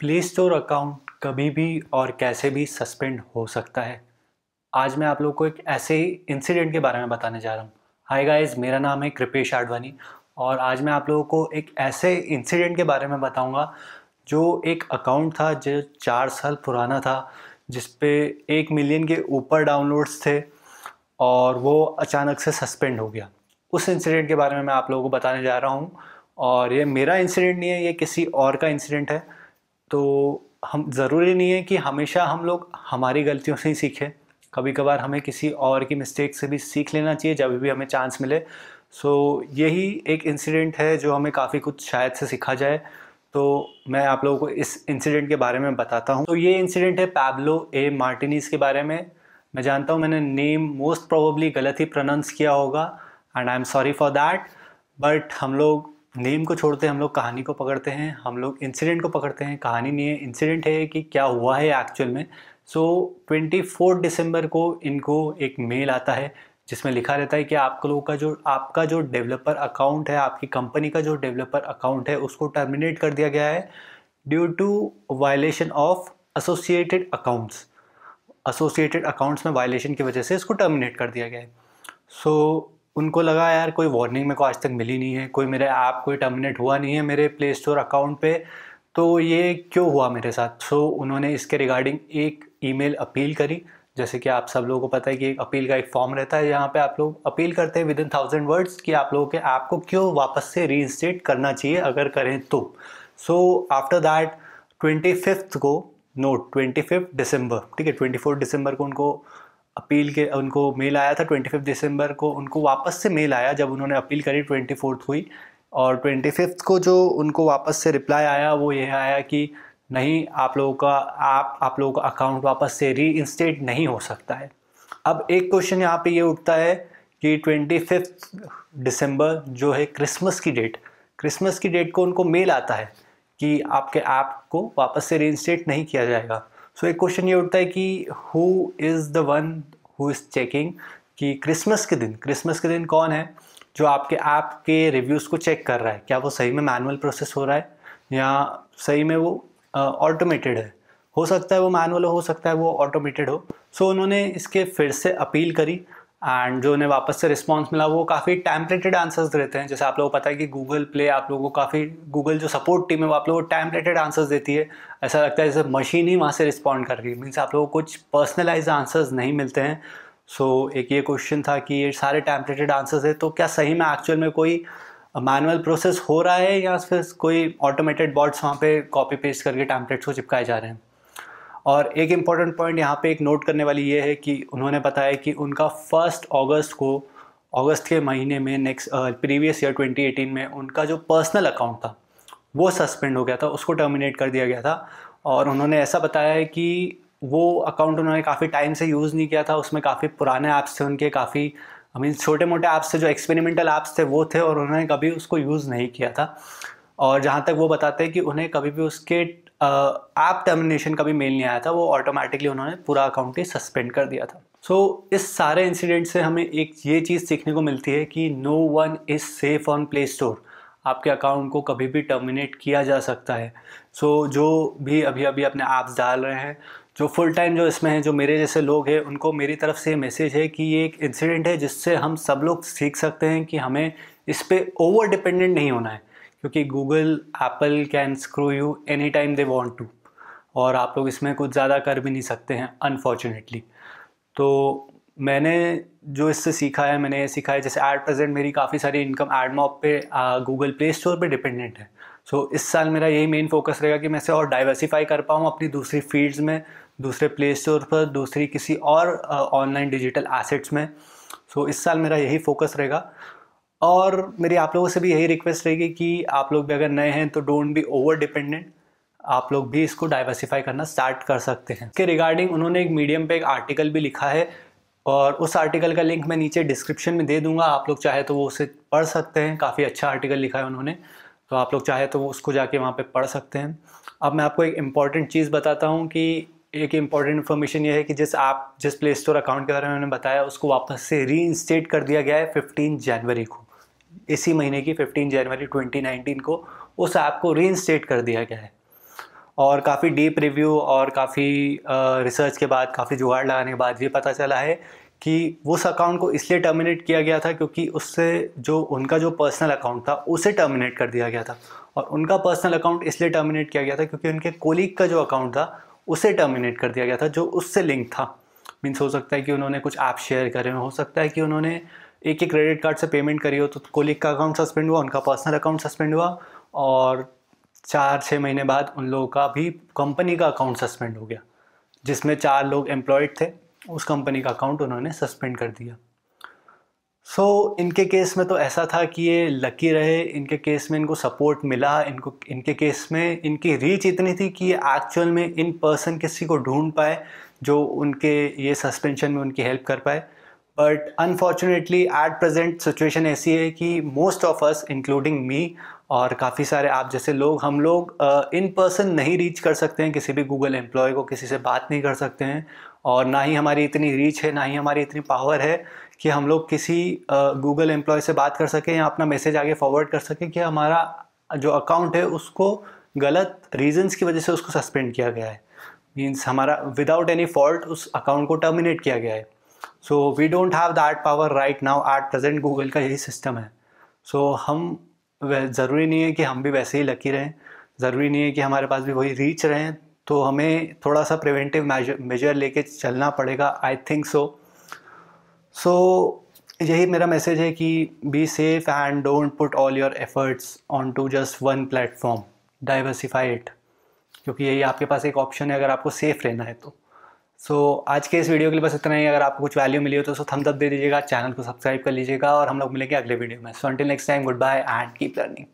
Play store account कभी भी और कैसे भी सस्पेंड हो सकता है। आज मैं आप लोग को एक ऐसे ही इंसिडेंट के बारे में बताने जा रहा हूँ। हाय गाइस मेरा नाम है कृपेश आडवाणी और आज मैं आप लोगों को एक ऐसे इंसिडेंट के बारे में बताऊँगा जो एक अकाउंट था जो चार साल पुराना था, जिस पे एक मिलियन के ऊपर डाउनलोड्स थे और वो अचानक से सस्पेंड हो गया। उस इंसिडेंट के बारे में मैं आप लोगों को बताने जा रहा हूँ और ये मेरा इंसिडेंट नहीं है, ये किसी और का इंसिडेंट है। तो हम ज़रूरी नहीं है कि हमेशा हम लोग हमारी गलतियों से ही सीखें। कभी कभार हमें किसी और की मिस्टेक से भी सीख लेना चाहिए जब भी हमें चांस मिले। सो so, यही एक इंसिडेंट है जो हमें काफ़ी कुछ शायद से सीखा जाए। तो मैं आप लोगों को इस इंसिडेंट के बारे में बताता हूँ। तो ये इंसिडेंट है पैब्लो ए मार्टिनीस के बारे में। मैं जानता हूँ मैंने नेम मोस्ट प्रोबेबली गलत ही प्रोनाउंस किया होगा and I am sorry for that but हम लोग नेम को छोड़ते हैं हम लोग कहानी को पकड़ते हैं हम लोग इंसिडेंट को पकड़ते हैं। कहानी नहीं है इंसिडेंट है कि क्या हुआ है एक्चुअल में। सो ट्वेंटी दिसंबर को इनको एक मेल आता है जिसमें लिखा रहता है कि आप लोगों का जो आपका जो डेवलपर अकाउंट है आपकी कंपनी का जो डेवलपर अकाउंट है उसको टर्मिनेट कर दिया गया है due to violation of associated accounts associated accounts में वायलेशन की वजह से इसको टर्मिनेट कर दिया गया है। सो so, उनको लगा यार कोई वार्निंग मेरे को आज तक मिली नहीं है कोई मेरे ऐप कोई टर्मिनेट हुआ नहीं है मेरे प्ले स्टोर अकाउंट पे। तो ये क्यों हुआ मेरे साथ? सो so, उन्होंने इसके रिगार्डिंग एक ईमेल अपील करी। जैसे कि आप सब लोगों को पता है कि एक अपील का एक फॉर्म रहता है जहाँ पे आप लोग अपील करते हैं विद इन थाउज़ेंड वर्ड्स कि आप लोगों के ऐप को क्यों वापस से री करना चाहिए अगर करें तो। So after that twenty fifth को नोट ट्वेंटी फिफ्थ दिसंबर ठीक है ट्वेंटी फोर्थ दिसंबर को उनको अपील के, उनको मेल आया था ट्वेंटी फिफ्थ दिसंबर को, उनको वापस से मेल आया जब उन्होंने अपील करी ट्वेंटी फोर्थ हुई। और ट्वेंटी फिफ्थ को जो उनको वापस से रिप्लाई आया, वो ये आया कि नहीं, आप लोगों का, आप आप लोगों का अकाउंट वापस से री इंस्टेट नहीं हो सकता है। अब एक क्वेश्चन यहाँ पे ये उठता है कि ट्वेंटी फिफ्थ दिसंबर जो है क्रिसमस की डेट, क्रिसमस की डेट को उनको मेल आता है कि आपके ऐप को वापस से री इंस्टेट नहीं किया जाएगा। सो एक क्वेश्चन ये उठता है कि who is the one who is checking कि क्रिसमस के दिन क्रिसमस के दिन कौन है जो आपके ऐप के रिव्यूज़ को चेक कर रहा है? क्या वो सही में मैनुअल प्रोसेस हो रहा है? या सही में वो ऑटोमेटेड है? हो सकता है वो मैनुअल हो सकता है वो ऑटोमेटेड हो। सो so, उन्होंने इसके फिर से अपील करी। एंड जो उन्हें वापस से रिस्पॉन्स मिला वो काफ़ी टैम्परेटेड आंसर्स देते हैं। जैसे आप लोगों को पता है कि गूगल प्ले आप लोगों को काफ़ी गूगल जो सपोर्ट टीम है वो आप लोगों को टैम्परेटेड आंसर्स देती है। ऐसा लगता है जैसे मशीन ही वहाँ से रिस्पॉन्ड कर रही है। मीन्स आप लोगों को कुछ पर्सनलाइज आंसर्स नहीं मिलते हैं। सो so, एक ये क्वेश्चन था कि ये सारे टैम्परेटेड आंसर्स है तो क्या सही में एक्चुअल में कोई मैनुअल प्रोसेस हो रहा है या फिर कोई ऑटोमेटेड बॉट्स वहाँ पे कॉपी पेस्ट करके टैम्पलेट्स को चिपकाए जा रहे हैं? और एक इंपॉर्टेंट पॉइंट यहाँ पे एक नोट करने वाली ये है कि उन्होंने बताया कि उनका फ़र्स्ट अगस्त को अगस्त के महीने में नेक्स्ट प्रीवियस ईयर 2018 में उनका जो पर्सनल अकाउंट था, वो सस्पेंड हो गया था, उसको टर्मिनेट कर दिया गया था। और उन्होंने ऐसा बताया है कि वो अकाउंट उन्होंने काफ़ी टाइम से यूज़ नहीं किया था, उसमें काफ़ी पुराने ऐप्स थे उनके, काफ़ी आई मीन छोटे मोटे ऐप्स थे, जो एक्सपेरिमेंटल ऐप्स थे, वो थे और उन्होंने कभी उसको यूज़ नहीं किया था। और जहाँ तक वो बताते हैं कि उन्हें कभी भी उसके ऐप टर्मिनेशन का भी मेल नहीं आया था वो ऑटोमेटिकली उन्होंने पूरा अकाउंट ही सस्पेंड कर दिया था। सो so, इस सारे इंसिडेंट से हमें एक ये चीज़ सीखने को मिलती है कि no one is safe on play store आपके अकाउंट को कभी भी टर्मिनेट किया जा सकता है। सो so, जो भी अभी अभी अपने ऐप्स डाल रहे हैं जो फुल टाइम जो इसमें हैं जो मेरे जैसे लोग हैं उनको मेरी तरफ़ से मैसेज है कि ये एक इंसिडेंट है जिससे हम सब लोग सीख सकते हैं कि हमें इस पर ओवर डिपेंडेंट नहीं होना है। क्योंकि Google Apple can screw you any time they want to और आप लोग इसमें कुछ ज़्यादा कर भी नहीं सकते हैं अनफॉर्चुनेटली तो मैंने जो इससे सीखा है मैंने ये सीखा है जैसे एट प्रेजेंट मेरी काफ़ी सारी इनकम एड मॉप पे गूगल प्ले स्टोर पे डिपेंडेंट है। सो so, इस साल मेरा यही मेन फोकस रहेगा कि मैं इसे और डाइवर्सिफाई कर पाऊँ अपनी दूसरी फील्ड्स में दूसरे प्ले स्टोर पर दूसरी किसी और ऑनलाइन डिजिटल एसेट्स में। सो so, इस साल मेरा यही फोकस रहेगा। और मेरी आप लोगों से भी यही रिक्वेस्ट रहेगी कि आप लोग भी अगर नए हैं तो डोंट बी ओवर डिपेंडेंट आप लोग भी इसको डाइवर्सिफाई करना स्टार्ट कर सकते हैं। इसके रिगार्डिंग उन्होंने एक मीडियम पे एक आर्टिकल भी लिखा है और उस आर्टिकल का लिंक मैं नीचे डिस्क्रिप्शन में दे दूँगा। आप लोग चाहे तो वो उसे पढ़ सकते हैं। काफ़ी अच्छा आर्टिकल लिखा है उन्होंने। तो आप लोग चाहे तो वो उसको जाके वहाँ पे पढ़ सकते हैं। अब मैं आपको एक इंपॉर्टेंट चीज़ बताता हूँ कि एक इंपॉर्टेंट इन्फॉर्मेशन ये है कि जिस आप, जिस प्ले स्टोर अकाउंट के बारे में मैंने बताया, उसको वापस से री कर दिया गया है फिफ्टीन जनवरी को। इसी महीने की 15 जनवरी 2019 को उस ऐप को री कर दिया गया है। और काफ़ी डीप रिव्यू और काफ़ी रिसर्च के बाद, काफ़ी जुगाड़ लगाने के बाद ये पता चला है कि उस अकाउंट को इसलिए टर्मिनेट किया गया था क्योंकि उससे जो उनका जो पर्सनल अकाउंट था, उसे टर्मिनेट कर दिया गया था। और उनका पर्सनल अकाउंट इसलिए टर्मिनेट किया गया था क्योंकि उनके कोलीग का जो अकाउंट था, उसे टर्मिनेट कर दिया गया था, जो उससे लिंक था। मीन्स हो सकता है कि उन्होंने कुछ ऐप शेयर करे, हो सकता है कि उन्होंने एक ही क्रेडिट कार्ड से पेमेंट करी हो तो कोलिक का अकाउंट सस्पेंड हुआ उनका पर्सनल अकाउंट सस्पेंड हुआ और चार छः महीने बाद उन लोगों का भी कंपनी का अकाउंट सस्पेंड हो गया जिसमें चार लोग एम्प्लॉयड थे उस कंपनी का अकाउंट उन्होंने सस्पेंड कर दिया। सो so, इनके केस में तो ऐसा था कि ये लकी रहे इनके केस में इनको सपोर्ट मिला इनको इनके केस में इनकी रीच इतनी थी कि ये एक्चुअल में इन पर्सन किसी को ढूंढ पाए जो उनके ये सस्पेंशन में उनकी हेल्प कर पाए। But unfortunately at present situation ऐसी है कि most of us including me और काफ़ी सारे आप जैसे लोग, हम लोग इन पर्सन नहीं रीच कर सकते हैं, किसी भी गूगल एम्प्लॉय को किसी से बात नहीं कर सकते हैं। और ना ही हमारी इतनी रीच है, ना ही हमारी इतनी पावर है कि हम लोग किसी गूगल एम्प्लॉय से बात कर सकें या अपना मैसेज आगे फॉरवर्ड कर सकें कि हमारा जो अकाउंट है उसको गलत रीजंस की वजह से उसको सस्पेंड किया गया है। मीन्स हमारा विदाउट एनी फॉल्ट उस अकाउंट को टर्मिनेट किया गया है। So we don't have that power right now at present Google का यही सिस्टम है. सो so, हम ज़रूरी नहीं है कि हम भी वैसे ही लकी रहें. ज़रूरी नहीं है कि हमारे पास भी वही रीच रहें. तो हमें थोड़ा सा प्रिवेंटिव मेजर लेके चलना पड़ेगा. आई थिंक सो सो यही मेरा मैसेज है कि be safe and don't put all your efforts on to just one platform diversify it क्योंकि यही आपके पास एक ऑप्शन है अगर आपको सेफ़ रहना है तो. सो so, आज के इस वीडियो के लिए बस इतना ही। अगर आपको कुछ वैल्यू मिली हो तो उसको थम्स अप दे दीजिएगा चैनल को सब्सक्राइब कर लीजिएगा और हम लोग मिलेंगे अगले वीडियो में। So until next time goodbye and keep learning